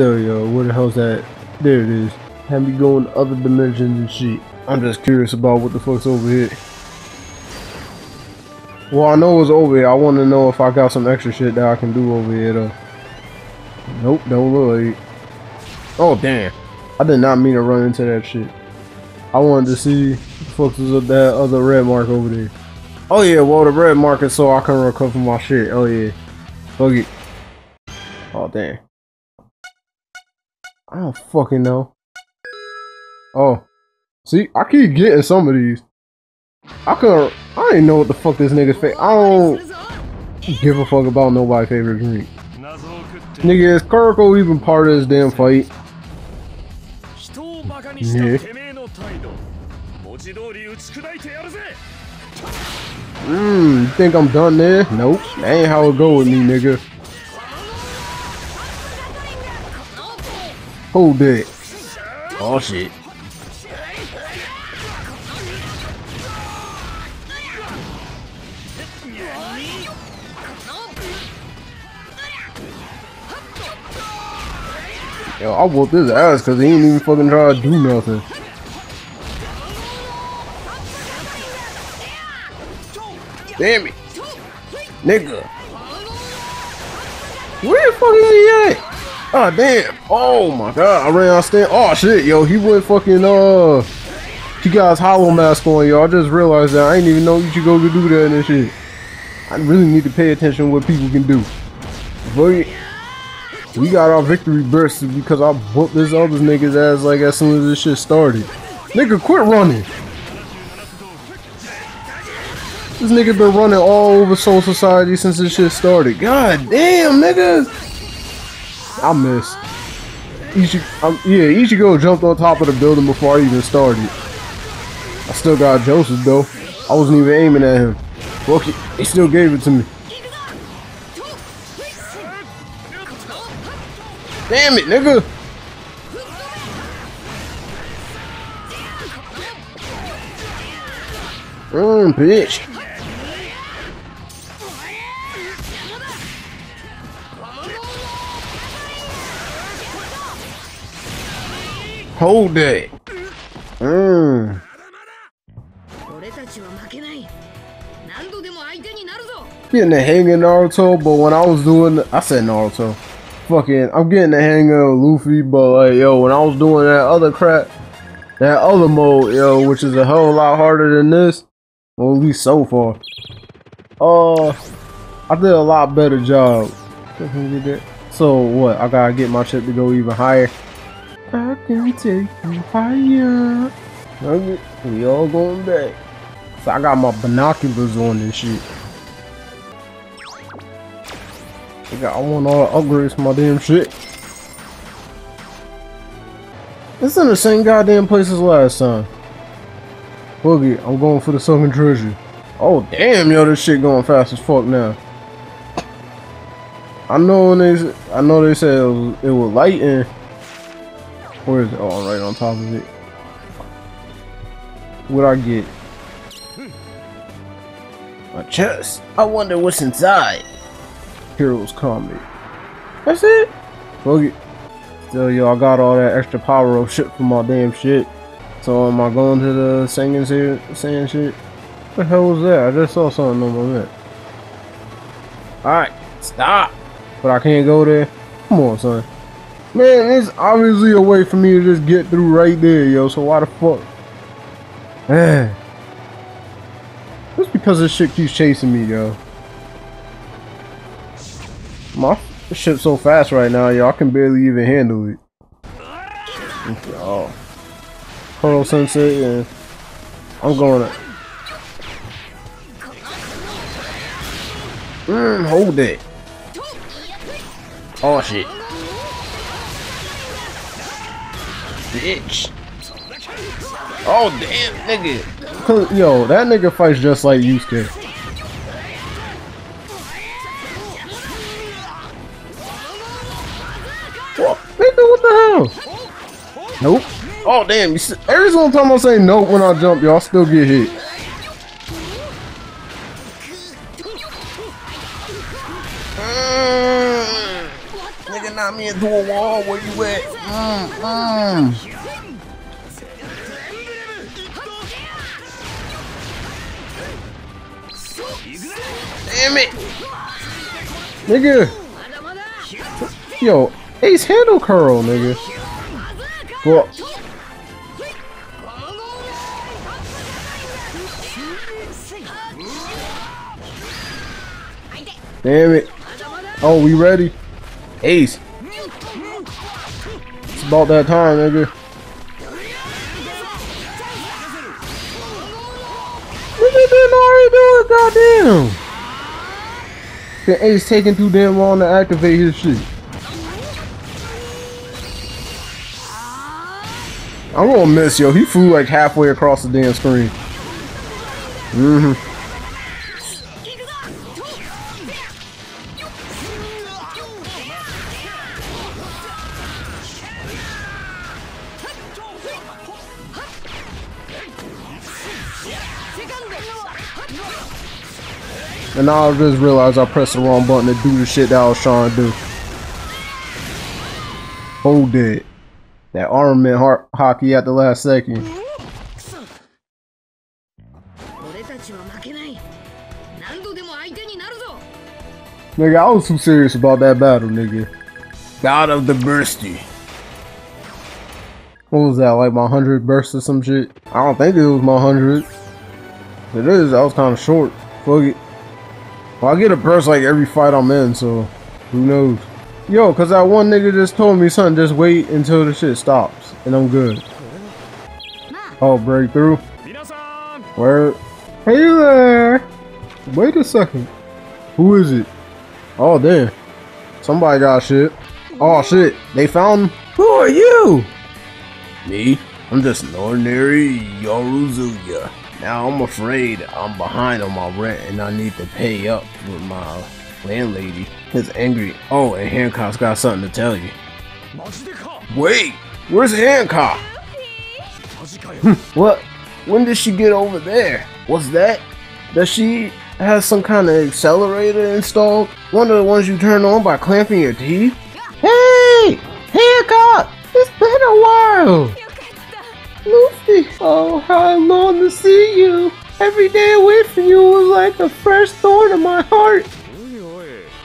There we go. Where the hell's that? There it is. Have me going other dimensions and shit. I'm just curious about what the fuck's over here. Well, I know it's over here. I want to know if I got some extra shit that I can do over here, though. Nope, don't look Oh, damn. I did not mean to run into that shit. I wanted to see the fuck was that other red mark over there. Oh, yeah, well, the red mark is so I can recover my shit. Oh, yeah. Fuck it. Oh, damn. I don't fucking know. Oh. See, I keep getting some of these. I couldn't. I didn't know what the fuck this nigga's face. I don't give a fuck about nobody's favorite drink. Nigga, is Kuroko even part of this damn fight? Yeah. Mmm, you think I'm done there? Nope. That ain't how it go with me, nigga. Hold it. Oh shit. Yo, I whooped his ass because he ain't even fucking try to do nothing. Damn it. Nigga. Where the fuck is he at? Oh damn. Oh my god. I ran out stand. Oh shit, yo. He went fucking uh he got his hollow mask on, yo. I just realized that I didn't even know you should go to do that and shit. I really need to pay attention to what people can do. But we got our victory burst because I whooped this other nigga's ass like as soon as this shit started. Nigga, quit running. This nigga been running all over Soul Society since this shit started. God damn, nigga. I missed. Ichi, um, yeah, Ichigo jumped on top of the building before I even started. I still got Joseph though. I wasn't even aiming at him. Well, he, still gave it to me. Damn it, nigga! Mmm, bitch. Hold it. Mmm. Getting the hang of Naruto, but when I was doing, I said Naruto fucking, I'm getting the hang of Luffy, but like, yo, when I was doing that other crap, that other mode, yo, which is a hell of a lot harder than this, well, at least so far, uh, I did a lot better job. So what? I gotta get my ship to go even higher. I can take you higher. We all going back. So I got my binoculars on and shit. I want all the upgrades for my damn shit. It's in the same goddamn place as last time. Boogie, I'm going for the sunken treasure. Oh damn, yo, this shit going fast as fuck now. I know when they, I know they said it was, it was. Where is it? Oh, right on top of it. What I get? Hmm. My chest. I wonder what's inside. Heroes Comic. That's it. Fuck it. Still, yo, I got all that extra power of shit from my damn shit. So am I going to the singing here, saying shit? What the hell was that? I just saw something on my map. Alright, stop. But I can't go there. Come on, son. Man, it's obviously a way for me to just get through right there, yo. So why the fuck? Man. Just because this shit keeps chasing me, yo. My ship's so fast right now, y'all can barely even handle it. Oh. Pearl Sensei, and I'm going to... Mmm, hold it. Oh, shit. Bitch. Oh, damn, nigga. Yo, that nigga fights just like Yusuke. What, nigga, what the hell? Nope. Oh, damn. Every single time I say nope when I jump, y'all still get hit. Me into a wall. Where you at? Mm, mm. Damn it! Nigga! Yo, Ace handle curl, nigga. Well, Damn it. Oh, we ready? Ace. About that time, nigga. Nigga didn't already do it, goddamn. The Ace taking too damn long to activate his shit. I'm gonna miss yo. He flew like halfway across the damn screen. Mm-hmm. And now I just realized I pressed the wrong button to do the shit that I was trying to do. Hold it. That armament haki at the last second. Nigga, I was too serious about that battle, nigga. God of the Bursty. What was that, like my 100 burst or some shit? I don't think it was my 100. It is, I was kind of short. Fuck it. Well, I get a burst like every fight I'm in, so who knows? Yo, cause that one nigga just told me something, just wait until the shit stops, and I'm good. Oh, breakthrough. Where? Hey there! Wait a second. Who is it? Oh, damn. Somebody got shit. Oh, shit. They found him. Who are you? Me? I'm just an ordinary Yorozuya. Now I'm afraid I'm behind on my rent and I need to pay up with my landlady. Is angry. Oh, and Hancock's got something to tell you. Wait, where's Hancock? Hmm, what? When did she get over there? What's that? Does she have some kind of accelerator installed? One of the ones you turn on by clamping your teeth? Hey! Hancock! It's been a while! Luffy, oh, how I long to see you. Every day away from you was like a fresh thorn in my heart.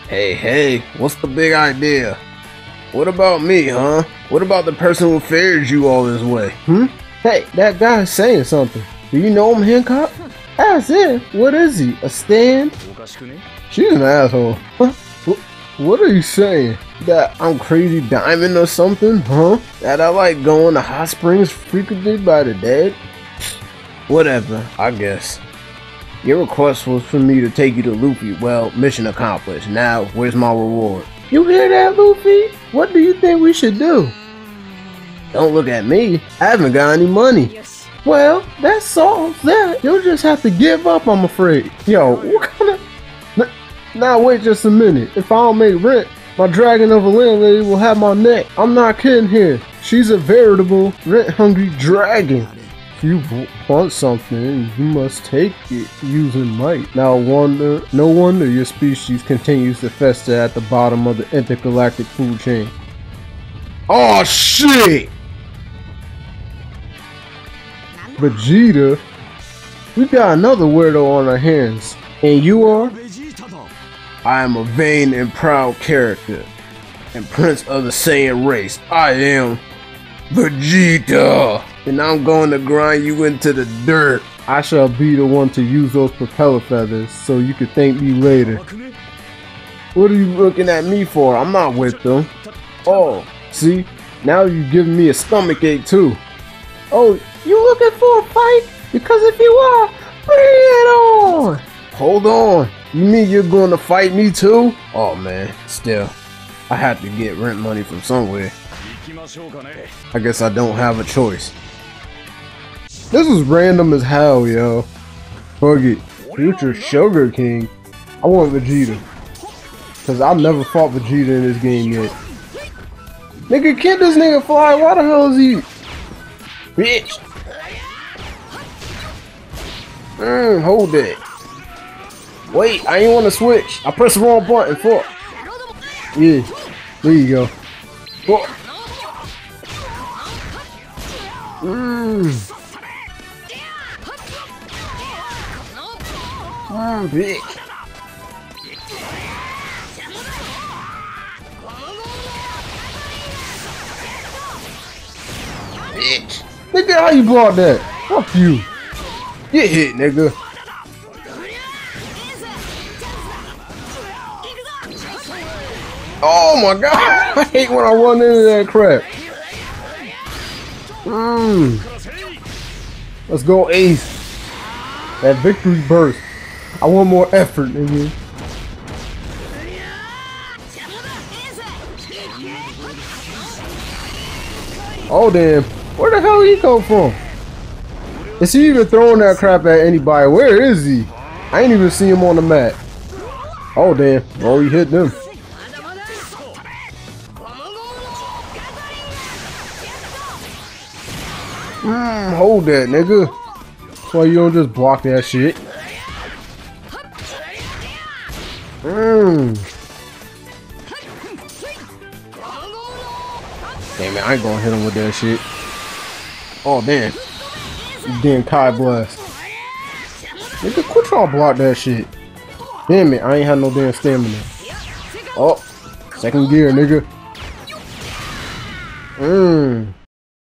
Hey, hey, what's the big idea? What about me, huh? What about the person who ferried you all this way? Hmm? Hey, that guy's saying something. Do you know him, Hancock? As if. What is he? A stand? She's an asshole. What are you saying? That I'm crazy diamond or something, huh? That I like going to hot springs frequented by the dead? Whatever, I guess. Your request was for me to take you to Luffy. Well, mission accomplished. Now, where's my reward? You hear that, Luffy? What do you think we should do? Don't look at me. I haven't got any money. Yes. Well, that solves that. You'll just have to give up, I'm afraid. Yo, what kind of... Now wait just a minute. If I don't make rent, my dragon of a landlady will have my neck. I'm not kidding here. She's a veritable rent-hungry dragon. If you want something, you must take it using might. Now wonder, no wonder your species continues to fester at the bottom of the intergalactic food chain. Oh shit! Vegeta, we got another weirdo on our hands. And you are? I am a vain and proud character, and prince of the Saiyan race. I am Vegeta, and I'm going to grind you into the dirt. I shall be the one to use those propeller feathers, so you can thank me later. What are you looking at me for? I'm not with them. Oh, see? Now you're giving me a stomach ache too. Oh, you looking for a fight? Because if you are, bring it on! Hold on. You mean you're going to fight me too? Oh man, still, I have to get rent money from somewhere. I guess I don't have a choice. This is random as hell, yo. Fuck. Future Sugar King. I want Vegeta. Cause I've never fought Vegeta in this game yet. Nigga, can this nigga fly? Why the hell is he? Bitch! Mmm, hold it. Wait, I ain't want to switch. I pressed the wrong button. Fuck. Yeah, there you go. Whoa. Mmm. Mmm, bitch. Bitch. Nigga, how you block that? Fuck you. Get hit, nigga. Oh my god! I hate when I run into that crap. Mmm. Let's go, Ace. That victory burst. I want more effort, in nigga. Oh damn. Where the hell he come from? Is he even throwing that crap at anybody? Where is he? I ain't even see him on the map. Oh damn. Oh, he hit them. Hold that, nigga. That's why you don't just block that shit. Mmm. Damn it, I ain't gonna hit him with that shit. Oh, damn. Damn Kai Blast. Nigga, quit trying to block that shit. Damn it, I ain't had no damn stamina. Oh, second gear, nigga. Mmm.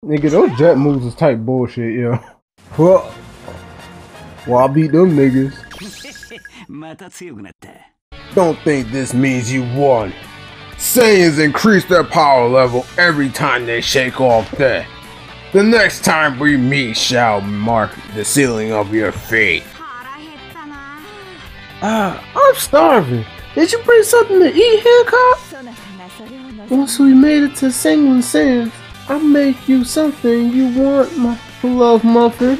Nigga, those jet moves is type bullshit, yo. Well, well, I beat them niggas. Don't think this means you won. Saiyans increase their power level every time they shake off death. The next time we meet shall mark the sealing of your fate. Ah, uh, I'm starving. Did you bring something to eat here, Cop? Once we made it to Sangwon Sands, I'll make you something you want, my love muffin.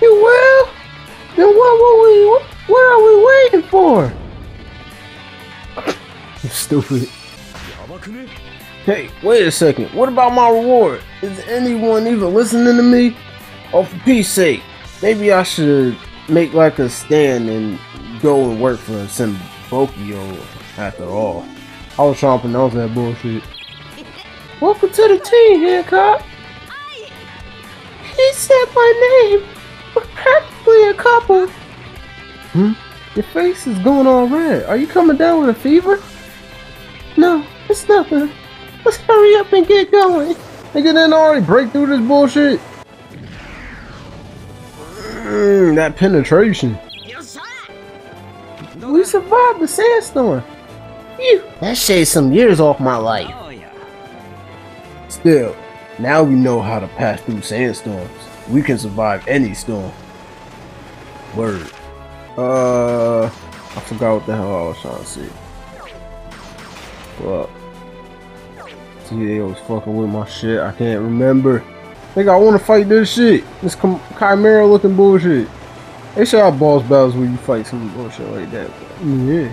You will? Then what were we, what, what are we waiting for? you stupid. Hey, wait a second. What about my reward? Is anyone even listening to me? Oh, for peace sake, maybe I should make like a stand and go and work for Simbokyo after all. I was trying to pronounce that bullshit. Welcome to the team, Hancock. He said my name. We're practically a couple. Hmm? Your face is going all red. Are you coming down with a fever? No, it's nothing. Let's hurry up and get going. Nigga didn't already break through this bullshit. Mm, that penetration. We survived the sandstorm. Phew, that shaved some years off my life. Still, now we know how to pass through sandstorms. We can survive any storm. Word. Uh, I forgot what the hell I was trying to say. Fuck. They was fucking with my shit. I can't remember. Think I want to fight this shit. This chimera looking bullshit. They should have boss battles where you fight some bullshit like that. Yeah.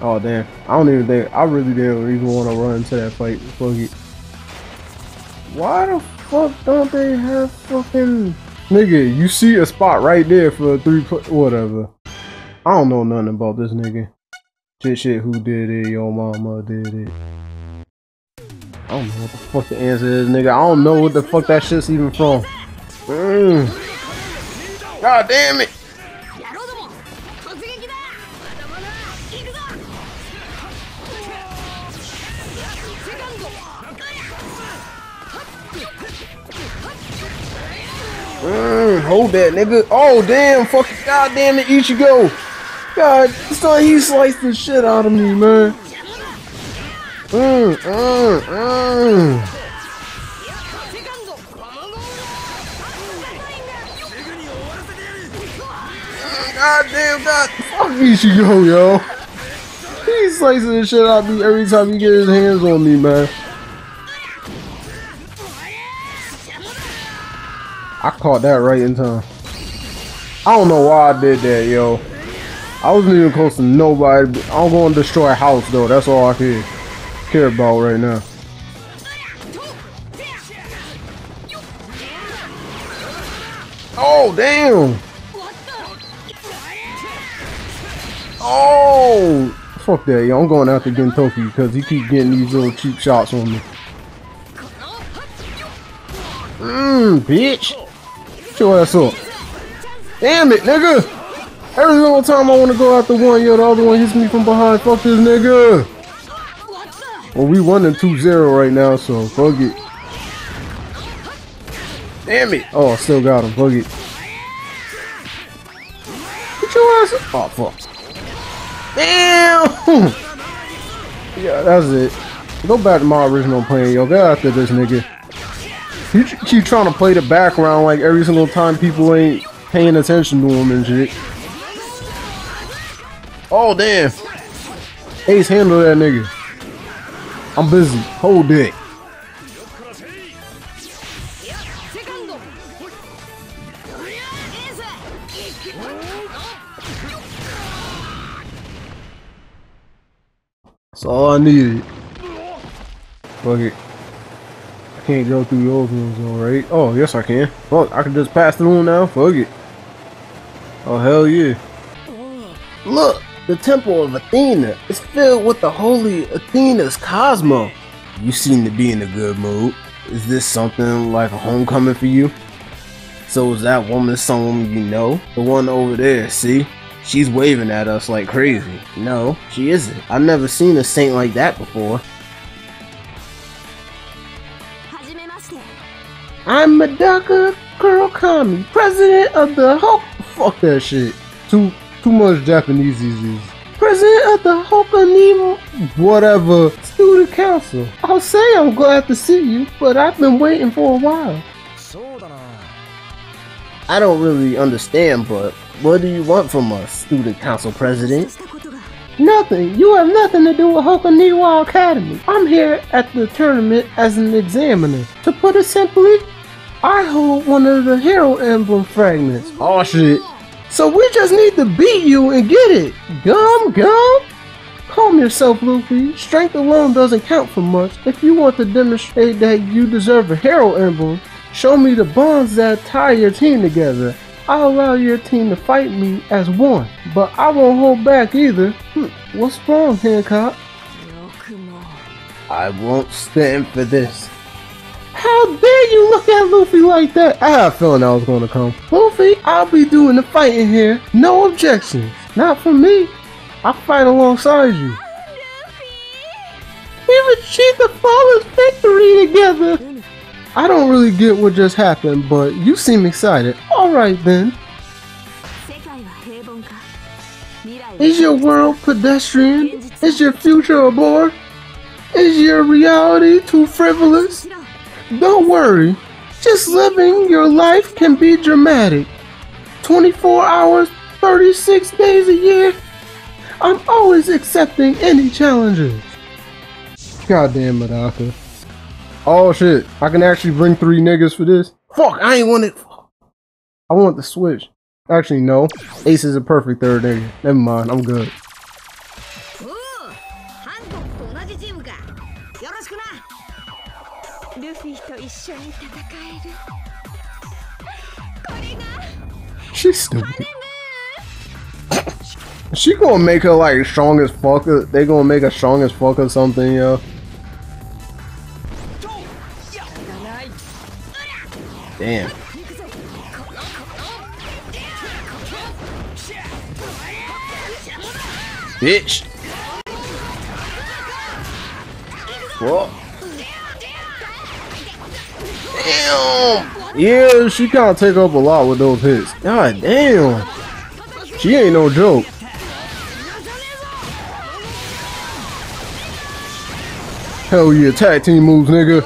Oh damn. I don't even think I really didn't even want to run into that fight. Fuck it. Why the fuck don't they have fucking... Nigga, you see a spot right there for three... Whatever. I don't know nothing about this nigga. Shit, shit, who did it? Your mama did it. I don't know what the fuck the answer is, nigga. I don't know what the fuck that shit's even from. Mm. God damn it! Mm, hold that, nigga. Oh, damn. Fucking goddamn it, Ichigo. God, son, he sliced the shit out of me, man. Mm, mm, mm. God damn, God. Fuck Ichigo, yo. He slicing the shit out of me every time he get his hands on me, man. I caught that right in time. I don't know why I did that, yo. I wasn't even close to nobody. I'm going to destroy a house, though. That's all I care, care about right now. Oh, damn. Oh, fuck that, yo. I'm going after Gintoki because he keep getting these little cheap shots on me. Mmm, bitch. Your ass up. Damn it, nigga. Every single time I want to go after one, yo, the other one hits me from behind. Fuck this nigga. Well, we winning 2-0 right now, so fuck it. Damn it. Oh, I still got him. Fuck it. Get your ass up. Oh, fuck. Damn. yeah, that's it. Go back to my original plan, yo. Get after this nigga. You keep trying to play the background like every single time people ain't paying attention to him and shit. Oh, damn. Ace, handle that nigga. I'm busy. Hold it. That's all I needed. Fuck it. I can't go through those ones, alright? Oh, yes I can. Fuck, I can just pass through now. Fuck it. Oh, hell yeah. Look, the Temple of Athena is filled with the holy Athena's Cosmo. You seem to be in a good mood. Is this something like a homecoming for you? So is that woman someone you know? The one over there, see? She's waving at us like crazy. No, she isn't. I've never seen a saint like that before. I'm Medaka Kurokami, president of the Hulk. Fuck that shit. Too too much Japanese disease. President of the Hokanimo whatever student council. I'll say I'm glad to see you, but I've been waiting for a while. I don't really understand, but what do you want from us, student council president? Nothing. You have nothing to do with Hakoniwa Academy. I'm here at the tournament as an examiner. To put it simply, I hold one of the hero emblem fragments. Oh shit. So we just need to beat you and get it. Gum gum? Calm yourself, Luffy. Strength alone doesn't count for much. If you want to demonstrate that you deserve a hero emblem, show me the bonds that tie your team together. I'll allow your team to fight me as one, but I won't hold back either. Hmm, what's wrong, Hancock? I won't stand for this. How dare you look at Luffy like that? I had a feeling that was going to come. Luffy, I'll be doing the fighting here. No objections. Not for me. I'll fight alongside you. We've achieved the flawless victory together. I don't really get what just happened, but you seem excited. Alright then. Is your world pedestrian? Is your future a bore? Is your reality too frivolous? Don't worry, just living your life can be dramatic. 24 hours, 36 days a year. I'm always accepting any challenges. Goddamn Medaka. Oh shit, I can actually bring three niggas for this. Fuck, I ain't want it. I want the switch. Actually, no. Ace is a perfect third nigga. Never mind, I'm good. She's stupid. she gonna make her like strong as fuck. They gonna make her strong as fuck or something, yo. Damn. Bitch. Yeah, she kind of take up a lot with those hits. God damn. She ain't no joke. Hell yeah, tag team moves, nigga.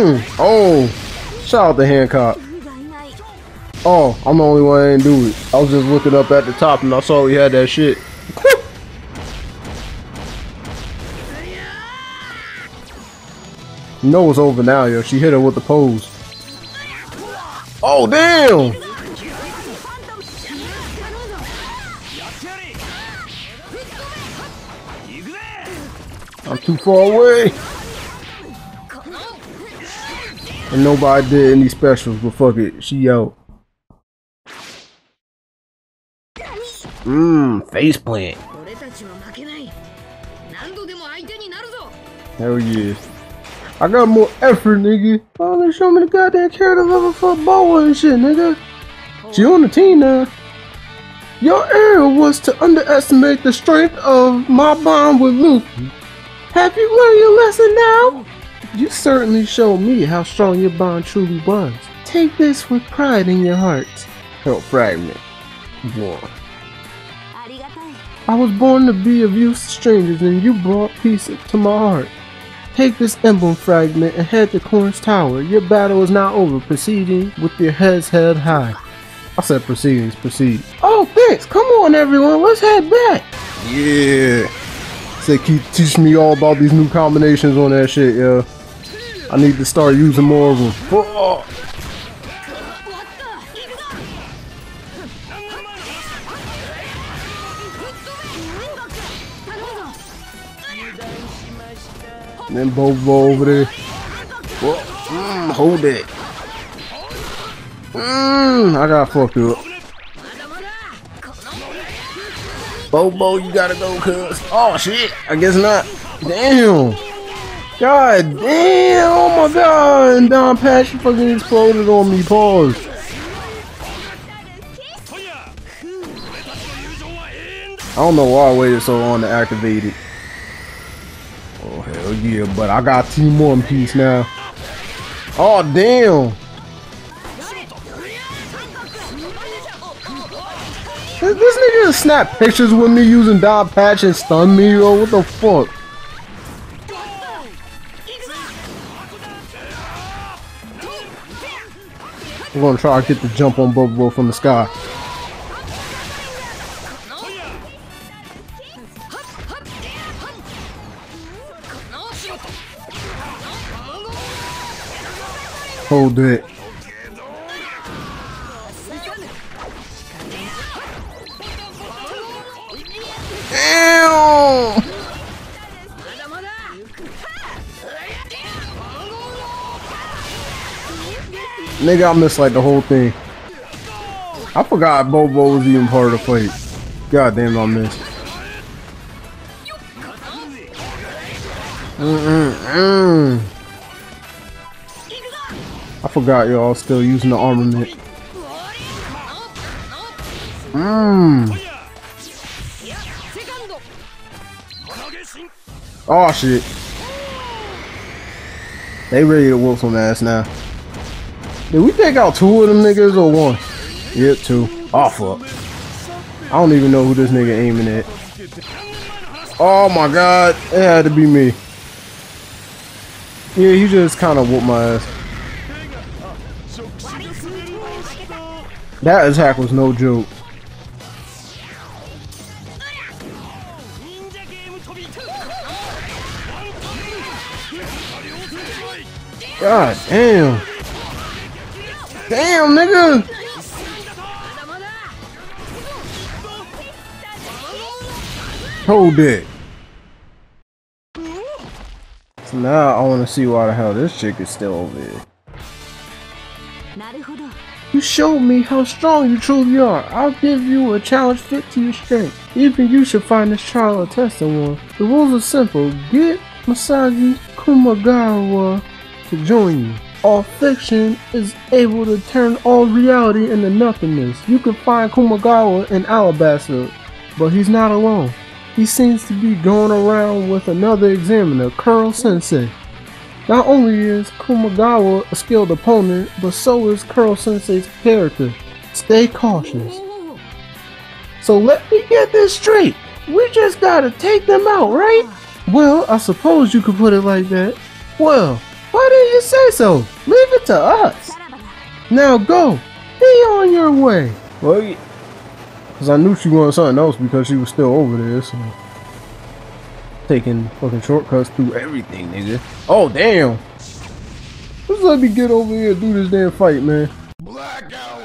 Mm. Oh, shout out to Hancock. Oh, I'm the only one that do it. I was just looking up at the top and I saw we had that shit. You know it's over now, yo. She hit her with the pose. Oh, damn! I'm too far away. And nobody did any specials, but fuck it, she out. Mmm, faceplant. Hell yeah. I got more effort, nigga. Oh, they show me the goddamn character level for Boa and shit, nigga. She on the team now. Your error was to underestimate the strength of my bond with Luffy. Have you learned your lesson now? You certainly showed me how strong your bond truly was. Take this with pride in your heart. Help fragment. One. I was born to be of use to strangers and you brought peace to my heart. Take this emblem fragment and head to Corn's Tower. Your battle is now over, proceeding with your heads held high. I said proceedings, proceed. Oh, thanks. Come on, everyone. Let's head back. Yeah. Say, keep teach me all about these new combinations on that shit, yo. I need to start using more of them. Oh. And then Bobo over there. Whoa. Mm, hold it. Mmm, I got fucked up. Bobo, you gotta go, cuz. Oh, shit. I guess not. Damn. God damn. Oh, my God. And Don Patch fucking exploded on me. Pause. I don't know why I waited so long to activate it. Yeah. But I got Team One Piece now. Oh, damn. This, this nigga snap pictures with me using Don Patch and stun me, yo. What the fuck? We're gonna try to get the jump on Bobo from the sky. Hold it. Nigga, I missed like the whole thing. I forgot Bobo was even part of the fight. God damn, I missed. Mm -mm -mm. I forgot y'all still using the armament. Mmm. Oh shit. They ready to whoop some ass now. Did we take out two of them niggas or one? Yep, two. Oh fuck. I don't even know who this nigga aiming at. Oh my god, it had to be me. Yeah, he just kind of whooped my ass. That attack was no joke. God damn. Damn, nigga. Hold it. So now I want to see why the hell this chick is still over here. You showed me how strong you truly are. I'll give you a challenge fit to your strength. Even you should find this trial a testing one. The rules are simple. Get Misogi Kumagawa to join you. All fiction is able to turn all reality into nothingness. You can find Kumagawa in Alabasta, but he's not alone. He seems to be going around with another examiner, Koro Sensei. Not only is Kumagawa a skilled opponent, but so is Koro Sensei's character. Stay cautious. So let me get this straight. We just gotta take them out, right? Well, I suppose you could put it like that. Well, why didn't you say so? Leave it to us. Now go. Be on your way. Well, because I knew she wanted something else because she was still over there, so taking fucking shortcuts through everything, nigga. Oh, damn. Just let me get over here and do this damn fight, man. Blackout!